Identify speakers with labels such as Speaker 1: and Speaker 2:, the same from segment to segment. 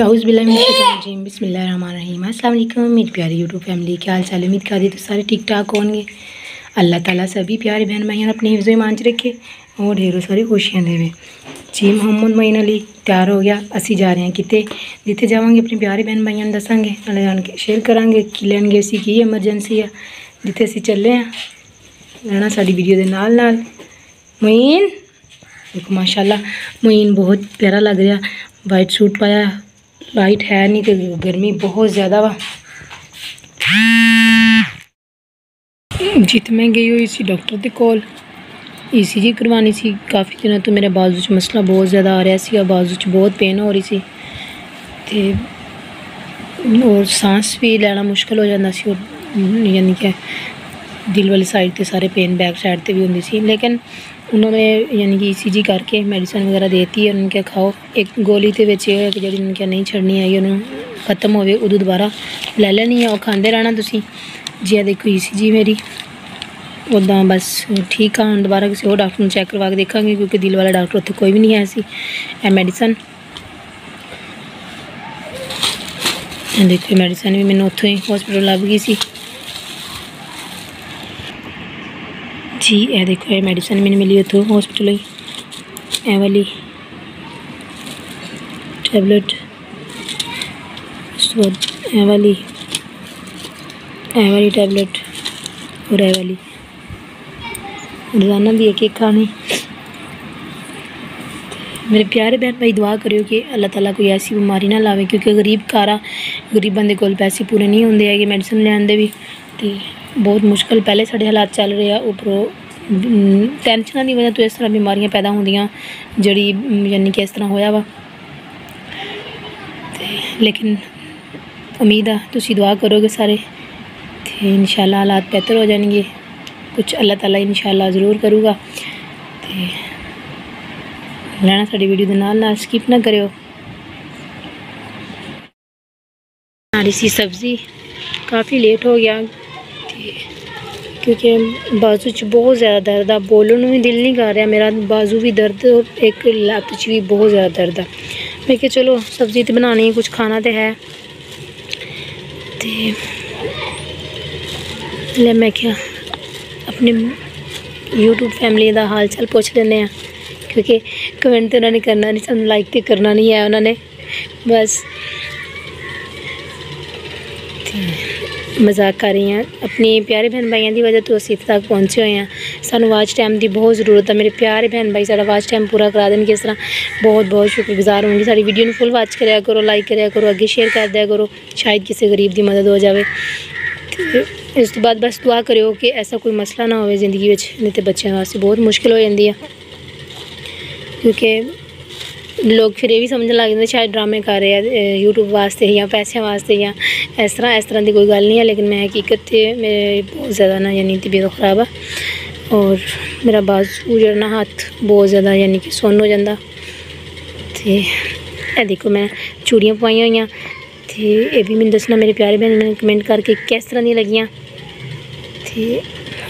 Speaker 1: हाउसबिल्लाजीम बसमीम अल्लाम मेरी प्यारी यूट्यूब फैमिली क्या हाल चाल उम्मीद कर तो सारे ठीक ठाक होंगे। अल्लाह ताला सभी प्यारे बहन भाइयों अपने हिफ्ज़ च रखे और ढेरों सारी खुशियाँ देवे। जी मोहम्मद मईन अली, तैयार हो गया। असी जा रहे हैं कितने जितने जावे अपने प्यारे बहन भाइयों ने नाले शेयर करा कि लैन गए असी की एमरजेंसी है। जिते असी चले हाँ रहना साड़ी वीडियो के नाल नाल। मोइन, देखो माशाला मोइन बहुत प्यारा लग रहा। वाइट सूट पाया। ਵਾਈਟ ਸੂਟ ਪਾਇਆ ਲਾਈਟ ਹੈ ਨਹੀਂ ਤੇ ਗਰਮੀ ਬਹੁਤ ਜ਼ਿਆਦਾ ਵਾ ਜਿੱਤ ਮੈਂ ਗਈ ਹੋਈ ਸੀ ਡਾਕਟਰ ਦੇ ਕੋਲ ਈਸੀਜੀ ਕਰਵਾਉਣੀ ਸੀ ਕਾਫੀ ਦਿਨਾਂ ਤੋਂ ਮੇਰੇ ਬਾਜ਼ੂ 'ਚ ਮਸਲਾ ਬਹੁਤ ਜ਼ਿਆਦਾ ਆ ਰਿਹਾ ਸੀ ਆ ਬਾਜ਼ੂ 'ਚ ਬਹੁਤ ਪੇਨ ਹੋ ਰਹੀ ਸੀ ਤੇ ਔਰ ਸਾਹ ਵੀ ਲੈਣਾ ਮੁਸ਼ਕਲ ਹੋ ਜਾਂਦਾ ਸੀ ਔਰ ਯਾਨੀ ਕਿ ਦਿਲ ਵਾਲੀ ਸਾਈਡ ਤੇ ਸਾਰੇ ਪੇਨ ਬੈਕ ਸਾਈਡ ਤੇ ਵੀ ਹੁੰਦੀ ਸੀ। ਲੇਕਿਨ ਉਹਨਾਂ ਨੇ ਯਾਨੀ ਕਿ ਈਸੀਜੀ ਕਰਕੇ ਮੈਡੀਸਨ ਵਗੈਰਾ ਦੇਤੀ, ਉਹਨਾਂ ਨੇ ਖਾਓ। ਇੱਕ ਗੋਲੀ ਤੇ ਵਿੱਚ ਇਹ ਹੈ ਕਿ ਜਿਹੜੀ ਉਹਨਾਂ ਕਿਹਾ ਨਹੀਂ ਛੱਡਣੀ ਹੈਗੀ ਉਹਨੂੰ ਖਤਮ ਹੋਵੇ, ਉਦੋਂ ਦੁਬਾਰਾ ਲੈ ਲੈਣੀ ਆ, ਉਹ ਖਾਂਦੇ ਰਹਿਣਾ ਤੁਸੀਂ। ਜੀ ਆ ਦੇਖੋ ਈਸੀਜੀ ਮੇਰੀ। ਉਦਾਂ ਬਸ ਠੀਕ ਆ, ਹੁਣ ਦੁਬਾਰਾ ਕਿਸੇ ਹੋਰ ਡਾਕਟਰ ਨੂੰ ਚੈੱਕ ਕਰਵਾ ਕੇ ਦੇਖਾਂਗੇ, ਕਿਉਂਕਿ ਦਿਲ ਵਾਲਾ ਡਾਕਟਰ ਉੱਥੇ ਕੋਈ ਵੀ ਨਹੀਂ ਹੈ ਸੀ, ਇਹ ਮੈਡੀਸਨ ਇਹ ਦੇਖੋ ਮੈਡੀਸਨ ਵੀ ਮੈਨੂੰ ਉੱਥੋਂ ਹੀ ਹਸਪੀਟਲ ਲੱਭ ਗਈ ਸੀ। अच्छी ये देखो, ये मेडिसिन मैंने मिली हो तो हॉस्पिटल ही। ए वाली टैबलेट ए वाली ए वाली टैबलेट और ए वाली। रोज़ाना भी एक एक खानी। मेरे प्यारे बहन भाई, दुआ करियो कि अल्लाह ताला कोई ऐसी बीमारी ना लावे, क्योंकि गरीब कारा, गरीब बंदे को पैसे पूरे नहीं होंगे है कि मेडिसिन लैन के भी। तो बहुत मुश्किल, पहले साढ़े हालात चल रहे उपरों ਟੈਨਸ਼ਨਾਂ ਦੀ ਵਜ੍ਹਾ ਤੋਂ ਇਸ ਤਰ੍ਹਾਂ ਬਿਮਾਰੀਆਂ ਪੈਦਾ ਹੁੰਦੀਆਂ, ਜਿਹੜੀ ਯਾਨੀ ਕਿ ਇਸ ਤਰ੍ਹਾਂ ਹੋਇਆ ਵਾ। ਤੇ ਲੇਕਿਨ ਉਮੀਦ ਆ, ਤੁਸੀਂ ਦੁਆ ਕਰੋਗੇ ਸਾਰੇ, ਤੇ ਇਨਸ਼ਾਅੱਲਾ ਹਾਲਾਤ ਬਿਹਤਰ ਹੋ ਜਾਣਗੇ। ਕੁਝ ਅੱਲਾਹ ਤਾਲਾ ਇਨਸ਼ਾਅੱਲਾ ਜ਼ਰੂਰ ਕਰੂਗਾ। ਤੇ ਲੈਣਾ ਸਾਡੀ ਵੀਡੀਓ ਦੇ ਨਾਲ ਨਾਲ ਸਕਿਪ ਨਾ ਕਰਿਓ। ਆ ਰਹੀ ਸੀ ਸਬਜ਼ੀ। ਕਾਫੀ ਲੇਟ ਹੋ ਗਿਆ। ਕਿਉਂਕਿ ਬਾਜ਼ੂ 'ਚ ਬਹੁਤ ਜ਼ਿਆਦਾ ਦਰਦ ਆ, ਬੋਲਣ ਨੂੰ ਵੀ ਦਿਲ ਨਹੀਂ ਕਰ ਰਿਹਾ, ਮੇਰਾ ਬਾਜ਼ੂ ਵੀ ਦਰਦ ਔਰ ਇੱਕ ਲੱਤ 'ਚ ਵੀ ਬਹੁਤ ਜ਼ਿਆਦਾ ਦਰਦ ਆ। ਮੈਂ ਕਿਹਾ ਚਲੋ, ਸਬਜ਼ੀ ਤੇ ਬਣਾਣੀ ਹੈ ਕੁਝ ਖਾਣਾ ਤੇ ਹੈ। ਤੇ ਲੈ ਮੈਂ ਕਿਹਾ ਆਪਣੇ YouTube ਫੈਮਿਲੀ ਦਾ ਹਾਲ ਚਾਲ ਪੁੱਛ ਲੈਂਦੇ ਆ ਕਿਉਂਕਿ ਕਮੈਂਟ ਤੇ ਉਹਨਾਂ ਨੇ ਕਰਨਾ ਨਹੀਂ, ਸਾਨੂੰ ਲਾਈਕ ਤੇ ਕਰਨਾ ਨਹੀਂ ਹੈ ਉਹਨਾਂ ਨੇ। ਬਸ। ਮਜ਼ਾਕ ਕਰ ਰਹੀ ਹਾਂ। ਆਪਣੇ ਪਿਆਰੇ ਭੈਣ ਭਾਈਆਂ ਦੀ ਵਜ੍ਹਾ ਤੋਂ ਅਸੀਂ ਇੱਥੇ ਤੱਕ ਪਹੁੰਚੇ ਹੋਏ ਹਾਂ। ਸਾਨੂੰ ਵਾਚ ਟਾਈਮ ਦੀ ਬਹੁਤ ਜ਼ਰੂਰਤ ਹੈ। ਮੇਰੇ ਪਿਆਰੇ ਭੈਣ ਭਾਈ, ਸਾਡਾ ਵਾਚ ਟਾਈਮ ਪੂਰਾ ਕਰਾ ਦੇਣਗੇ ਇਸ ਤਰ੍ਹਾਂ। ਬਹੁਤ ਬਹੁਤ ਸ਼ੁਕਰਗੁਜ਼ਾਰ ਹੋਵਾਂਗੀ। ਸਾਡੀ ਵੀਡੀਓ ਨੂੰ ਫੁੱਲ ਵਾਚ ਕਰਿਆ ਕਰੋ ਲਾਈਕ ਕਰਿਆ ਕਰੋ, ਅੱਗੇ ਸ਼ੇਅਰ ਕਰ ਦਿਆ ਕਰੋ। ਸ਼ਾਇਦ ਕਿਸੇ ਗਰੀਬ ਦੀ ਮਦਦ ਹੋ ਜਾਵੇ। ਤੇ ਇਸ ਤੋਂ ਬਾਅਦ ਬਸ ਦੁਆ ਕਰਿਓ ਕਿ ਐਸਾ ਕੋਈ ਮਸਲਾ ਨਾ ਹੋਵੇ ਜ਼ਿੰਦਗੀ ਵਿੱਚ। ਨਹੀਂ ਤੇ ਬੱਚਿਆਂ ਵਾਸਤੇ ਬਹੁਤ ਮੁਸ਼ਕਿਲ ਹੋ ਜਾਂਦੀ ਆ। ਕਿਉਂਕਿ ਲੋਕ ਫਿਰ ਇਹ ਵੀ ਸਮਝਣ ਲੱਗ ਜਾਂਦੇ, ਸ਼ਾਇਦ ਡਰਾਮੇ ਕਰ ਰਹੇ ਆ YouTube ਵਾਸਤੇ ਜਾਂ ਪੈਸਿਆਂ ਵਾਸਤੇ ਜਾਂ ਇਸ ਤਰ੍ਹਾਂ ਇਸ ਤਰ੍ਹਾਂ ਦੀ ਕੋਈ ਗੱਲ ਨਹੀਂ ਹੈ ਲੇਕਿਨ ਮੈਂ ਹਕੀਕਤ ਤੇ ਮੇਰੇ ਬਹੁਤ ਜ਼ਿਆਦਾ ਨਾ ਯਾਨੀ ਤਬੀਅਤ ਖਰਾਬ ਆ ਔਰ ਮੇਰਾ ਬਾਜ਼ੂ ਜਿਹੜਾ ਨਾ ਹੱਥ ਬਹੁਤ ਜ਼ਿਆਦਾ ਯਾਨੀ ਕਿ ਸੁੰਨ ਹੋ ਜਾਂਦਾ ਤੇ ਇਹ ਦੇਖੋ ਮੈਂ ਚੂੜੀਆਂ ਪਵਾਈਆਂ ਹੋਈਆਂ ਤੇ ਇਹ ਵੀ ਮੈਨੂੰ ਦੱਸਣਾ, ਮੇਰੇ ਪਿਆਰੇ ਭੈਣ ਨੇ ਕਮੈਂਟ ਕਰਕੇ ਕਿਸ ਤਰ੍ਹਾਂ ਦੀਆਂ ਲੱਗੀਆਂ ਤੇ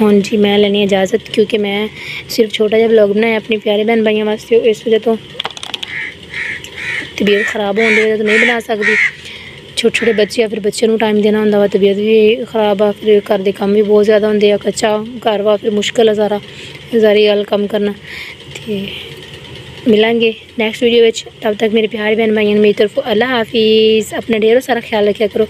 Speaker 1: ਹੁਣ ਜੀ ਮੈਂ ਲੈਣੀ ਇਜਾਜ਼ਤ ਕਿਉਂਕਿ ਮੈਂ ਸਿਰਫ ਛੋਟਾ ਜਿਹਾ ਵਲੌਗ ਬਣਾਇਆ ਆਪਣੇ ਪਿਆਰੇ ਭੈਣ ਭਾਈਆਂ ਵਾਸਤੇ, ਇਸ ਵਜ੍ਹਾ ਤੋਂ ਤਬੀਅਤ ਖਰਾਬ ਹੋਣ ਦੀ ਵਜ੍ਹਾ ਤੋਂ ਨਹੀਂ ਬਣਾ ਸਕਦੀ। ਛੋਟੇ ਛੋਟੇ ਬੱਚੇ ਆ, ਫਿਰ ਬੱਚੇ ਨੂੰ ਟਾਈਮ ਦੇਣਾ ਹੁੰਦਾ ਵਾ, ਤਬੀਅਤ ਵੀ ਖਰਾਬ ਆ, ਫਿਰ ਘਰ ਦੇ ਕੰਮ ਵੀ ਬਹੁਤ ਜ਼ਿਆਦਾ ਹੁੰਦੇ ਆ, ਕੱਚਾ ਘਰ ਵਾ, ਫਿਰ ਮੁਸ਼ਕਲ ਆ ਸਾਰਾ ਜ਼ਾਰੀ ਗੱਲ ਕੰਮ ਕਰਨਾ। ਤੇ ਮਿਲਾਂਗੇ ਨੈਕਸਟ ਵੀਡੀਓ ਵਿੱਚ। ਤਦ ਤੱਕ ਮੇਰੇ ਪਿਆਰੇ ਬਹਿਨ ਭਾਈਆਂ ਮੇਰੀ ਤਰਫੋਂ ਅੱਲਾ ਹਾਫਿਜ਼। ਆਪਣਾ ਢੇਰੋ ਸਾਰਾ ਖਿਆਲ ਰੱਖਿਆ ਕਰੋ।